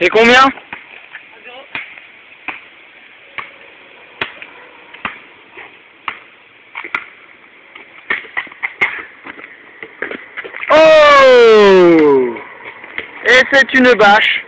Et combien Oh Et c'est une bâche.